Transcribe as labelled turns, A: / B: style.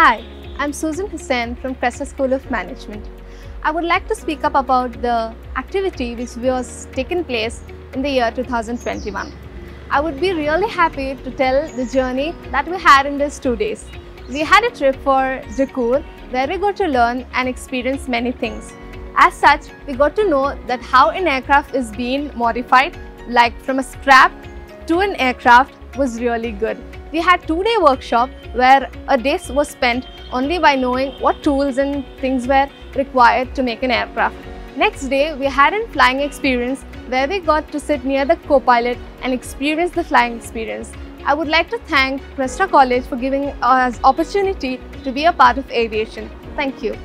A: I'm Suzan Hussein from Cresta School of Management. I would like to speak up about the activity which was taken place in the year 2021. I would be really happy to tell the journey that we had in these two days. We had a trip for Jakkur where we got to learn and experience many things. As such, we got to know that how an aircraft is being modified like from a scrap to an aircraft was really good. We had two-day workshop where a day was spent only by knowing what tools and things were required to make an aircraft. Next day, we had a flying experience where we got to sit near the co-pilot and experience the flying experience. I would like to thank Cresta College for giving us opportunity to be a part of aviation. Thank you.